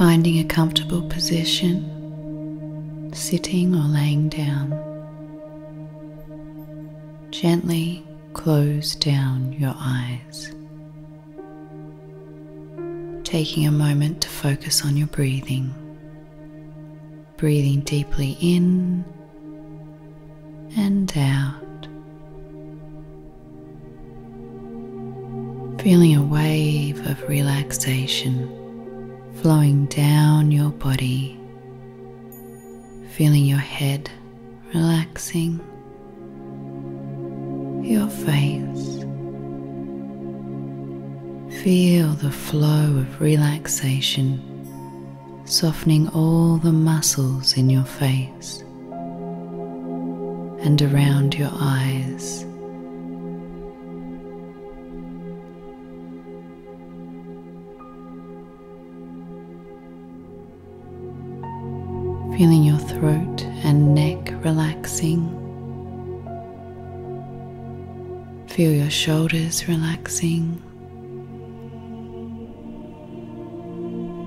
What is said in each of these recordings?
Finding a comfortable position, sitting or laying down. Gently close down your eyes. Taking a moment to focus on your breathing. Breathing deeply in and out. Feeling a wave of relaxation flowing down your body, feeling your head relaxing, your face. Feel the flow of relaxation softening all the muscles in your face and around your eyes. Feeling your throat and neck relaxing. Feel your shoulders relaxing.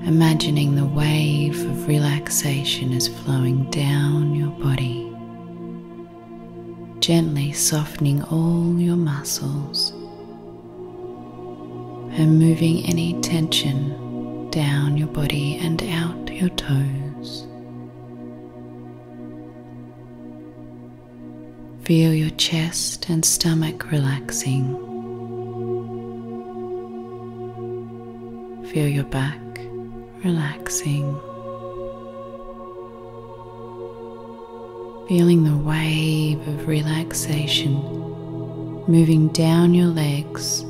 Imagining the wave of relaxation is flowing down your body, gently softening all your muscles and moving any tension down your body and out your toes. Feel your chest and stomach relaxing. Feel your back relaxing. Feeling the wave of relaxation moving down your legs,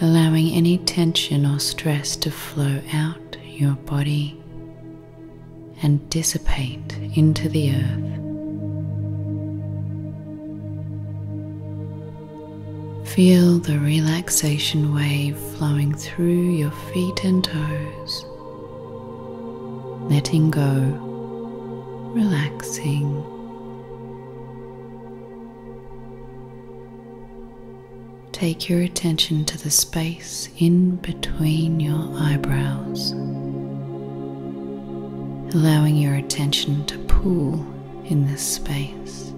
allowing any tension or stress to flow out your body and dissipate into the earth. Feel the relaxation wave flowing through your feet and toes, letting go, relaxing. Take your attention to the space in between your eyebrows, allowing your attention to pool in this space.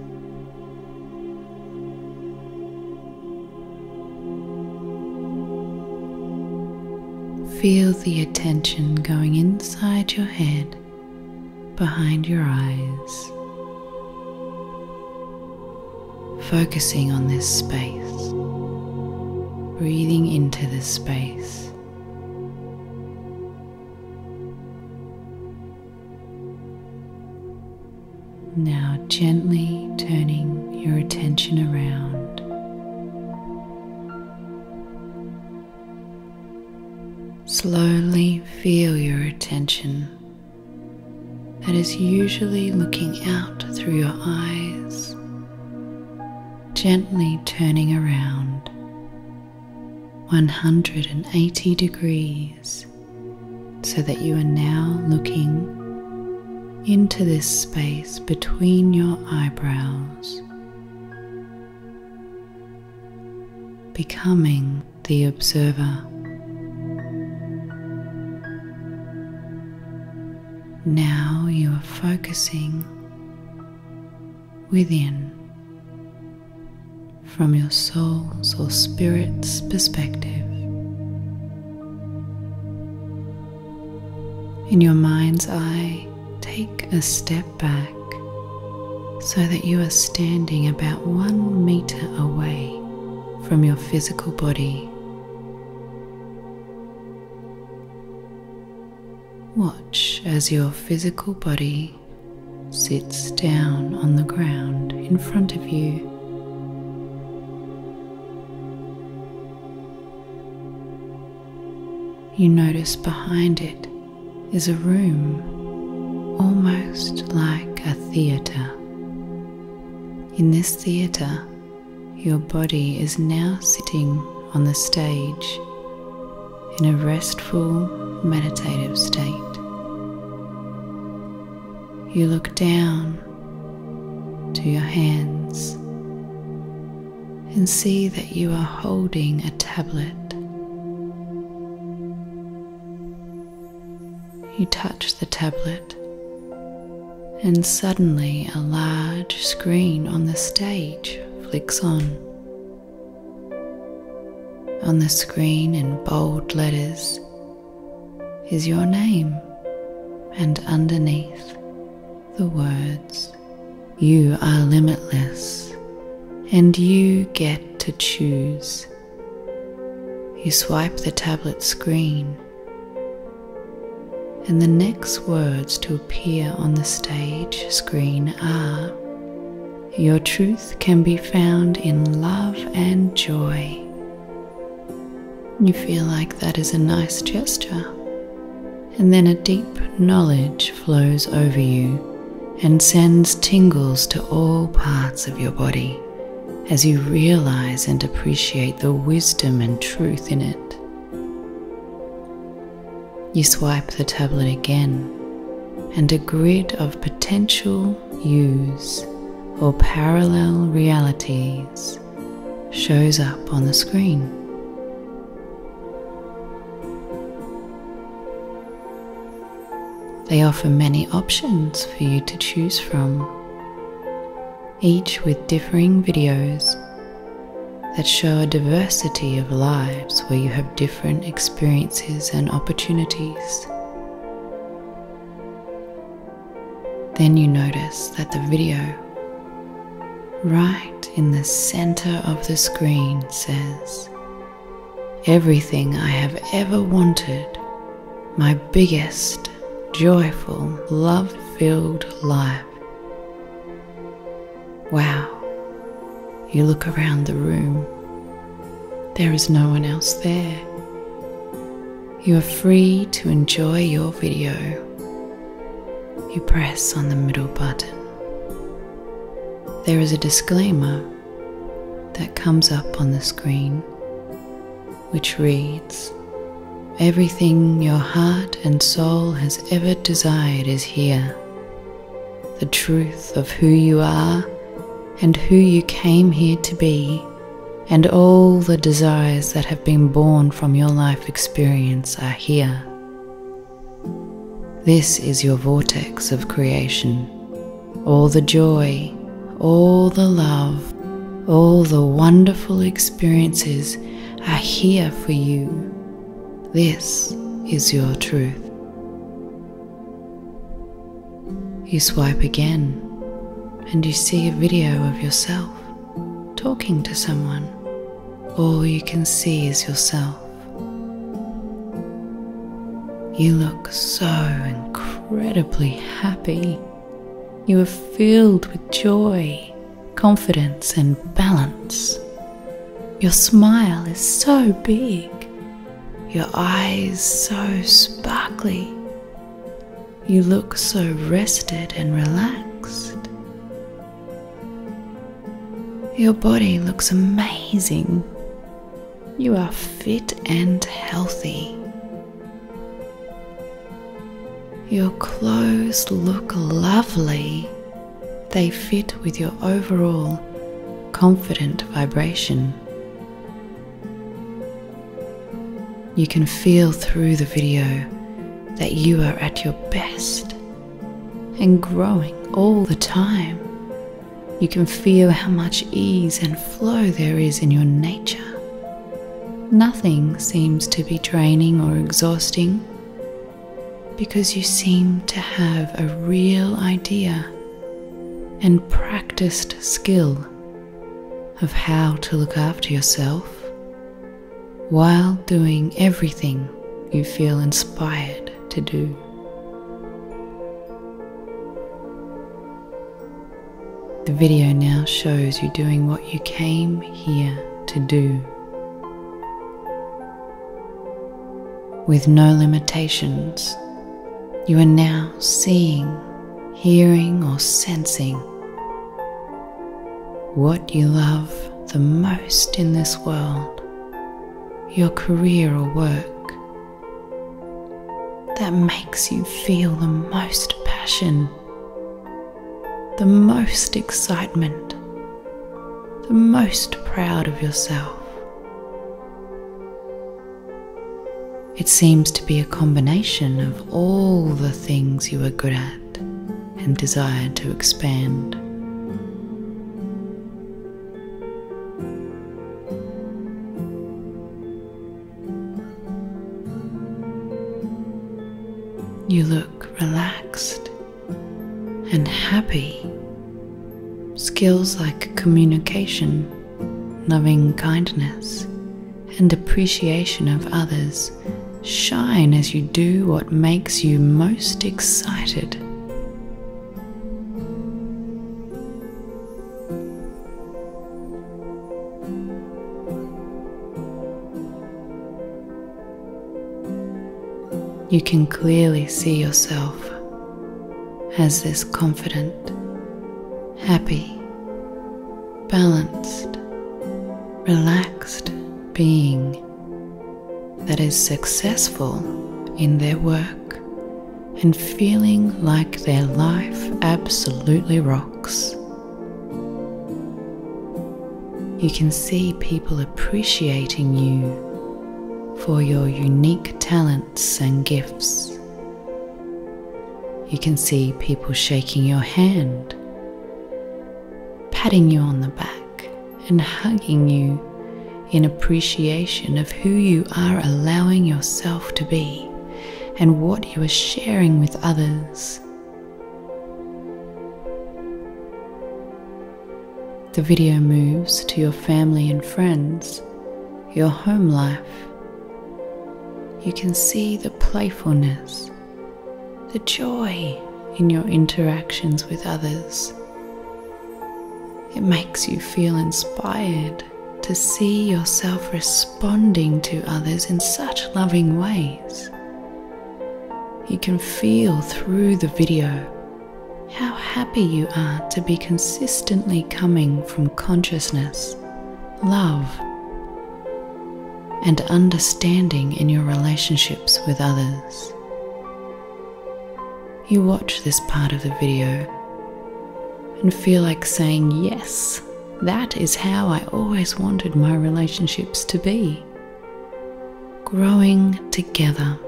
Feel the attention going inside your head, behind your eyes, focusing on this space, breathing into this space. Now, gently turning your attention around. Slowly feel your attention that is usually looking out through your eyes, gently turning around 180 degrees so that you are now looking into this space between your eyebrows, becoming the observer. Now you are focusing within from your soul's or spirit's perspective. In your mind's eye, take a step back so that you are standing about one meter away from your physical body. Watch as your physical body sits down on the ground in front of you. You notice behind it is a room almost like a theatre. In this theatre, your body is now sitting on the stage in a restful meditative state. You look down to your hands and see that you are holding a tablet. you touch the tablet, and suddenly a large screen on the stage flicks on. On the screen in bold letters is your name, and underneath the words, You are limitless, and you get to choose. You swipe the tablet screen, and the next words to appear on the stage screen are Your truth can be found in love and joy. You feel like that is a nice gesture, and then a deep knowledge flows over you and sends tingles to all parts of your body as you realize and appreciate the wisdom and truth in it. You swipe the tablet again, and a grid of potential yous or parallel realities shows up on the screen. They offer many options for you to choose from, each with differing videos that show a diversity of lives where you have different experiences and opportunities. Then you notice that the video right in the center of the screen says, Everything I have ever wanted, my biggest joyful, love filled life. Wow, you look around the room, there is no one else there. You are free to enjoy your video. You press on the middle button. There is a disclaimer that comes up on the screen which reads Everything your heart and soul has ever desired is here. The truth of who you are and who you came here to be, and all the desires that have been born from your life experience are here. This is your vortex of creation. All the joy, all the love, all the wonderful experiences are here for you this is your truth. You swipe again and you see a video of yourself talking to someone. All you can see is yourself. You look so incredibly happy. You are filled with joy, confidence, and balance. Your smile is so big your eyes so sparkly. You look so rested and relaxed. Your body looks amazing. You are fit and healthy. Your clothes look lovely. They fit with your overall confident vibration. You can feel through the video that you are at your best and growing all the time. You can feel how much ease and flow there is in your nature. Nothing seems to be draining or exhausting because you seem to have a real idea and practiced skill of how to look after yourself while doing everything you feel inspired to do. The video now shows you doing what you came here to do. With no limitations, you are now seeing, hearing, or sensing what you love the most in this world your career or work that makes you feel the most passion, the most excitement, the most proud of yourself. It seems to be a combination of all the things you are good at and desire to expand. You look relaxed and happy. Skills like communication, loving kindness, and appreciation of others shine as you do what makes you most excited. You can clearly see yourself as this confident, happy, balanced, relaxed being that is successful in their work and feeling like their life absolutely rocks. You can see people appreciating you for your unique talents and gifts. You can see people shaking your hand, patting you on the back, and hugging you in appreciation of who you are allowing yourself to be and what you are sharing with others. The video moves to your family and friends, your home life. You can see the playfulness, the joy in your interactions with others. It makes you feel inspired to see yourself responding to others in such loving ways. You can feel through the video how happy you are to be consistently coming from consciousness, love, and understanding in your relationships with others. You watch this part of the video and feel like saying yes that is how I always wanted my relationships to be. Growing together,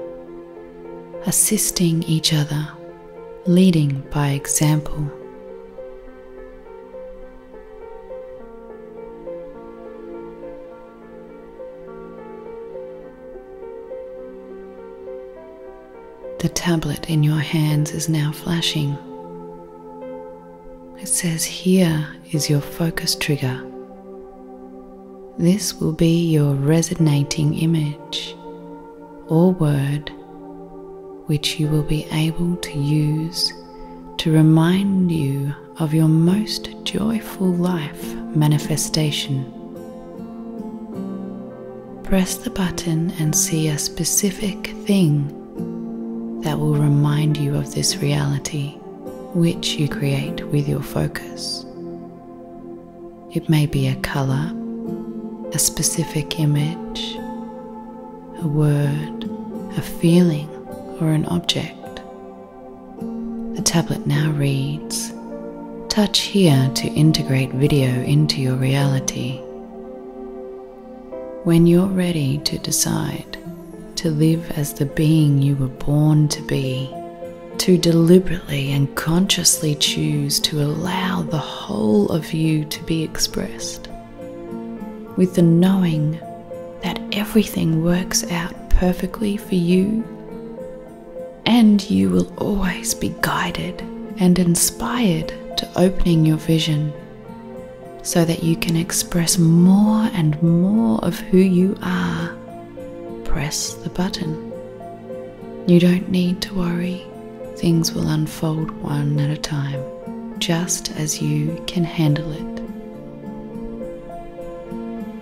assisting each other, leading by example. The tablet in your hands is now flashing. It says, Here is your focus trigger. This will be your resonating image or word which you will be able to use to remind you of your most joyful life manifestation. Press the button and see a specific thing that will remind you of this reality which you create with your focus. It may be a color, a specific image, a word, a feeling, or an object. The tablet now reads Touch here to integrate video into your reality. When you're ready to decide to live as the being you were born to be, to deliberately and consciously choose to allow the whole of you to be expressed, with the knowing that everything works out perfectly for you, and you will always be guided and inspired to opening your vision so that you can express more and more of who you are. Press the button. You don't need to worry things will unfold one at a time, just as you can handle it.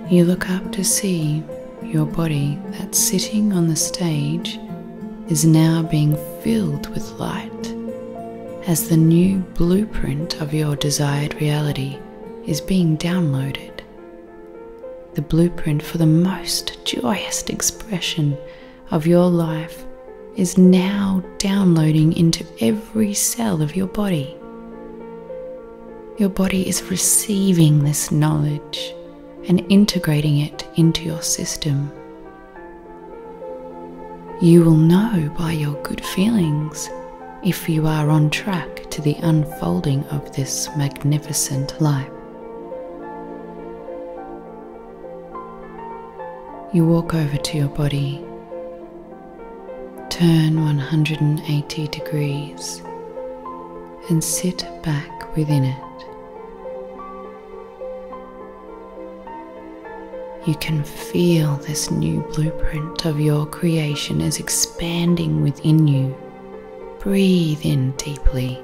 You look up to see your body that's sitting on the stage is now being filled with light as the new blueprint of your desired reality is being downloaded. The blueprint for the most joyous expression of your life is now downloading into every cell of your body. Your body is receiving this knowledge and integrating it into your system. You will know by your good feelings if you are on track to the unfolding of this magnificent life. You walk over to your body, turn 180 degrees, and sit back within it. You can feel this new blueprint of your creation is expanding within you. Breathe in deeply.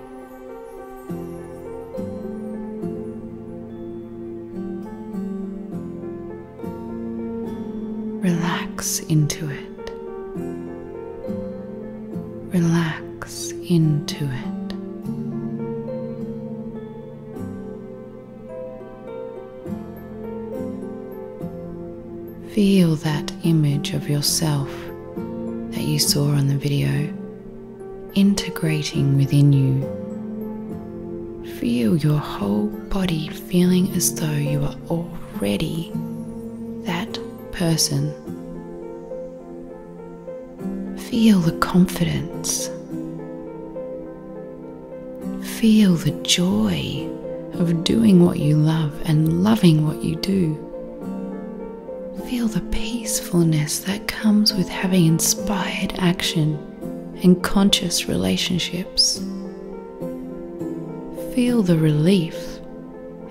Relax into it. Relax into it. Feel that image of yourself that you saw on the video integrating within you. Feel your whole body feeling as though you are already person. Feel the confidence. Feel the joy of doing what you love and loving what you do. Feel the peacefulness that comes with having inspired action and conscious relationships. Feel the relief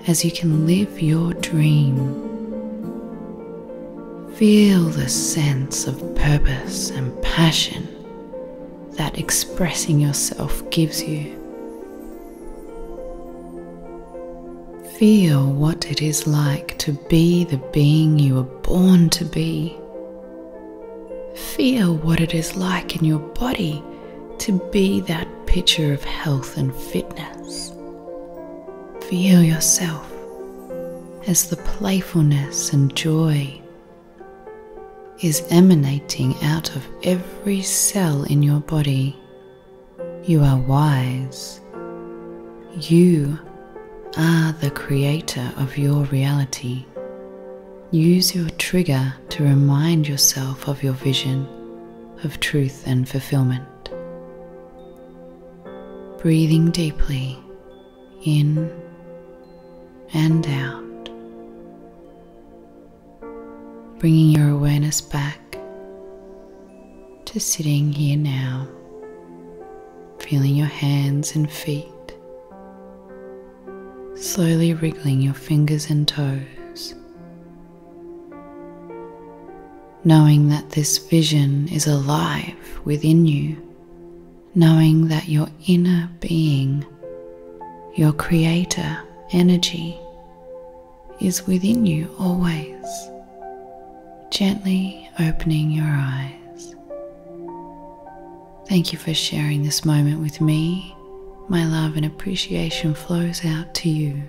as you can live your dream. Feel the sense of purpose and passion that expressing yourself gives you. Feel what it is like to be the being you were born to be. Feel what it is like in your body to be that picture of health and fitness. Feel yourself as the playfulness and joy is emanating out of every cell in your body. You are wise. You are the creator of your reality. Use your trigger to remind yourself of your vision of truth and fulfillment. Breathing deeply in and out. Bringing your awareness back to sitting here now, feeling your hands and feet slowly wriggling your fingers and toes, knowing that this vision is alive within you, knowing that your inner being, your creator energy, is within you always, gently opening your eyes. Thank you for sharing this moment with me my love and appreciation flows out to you.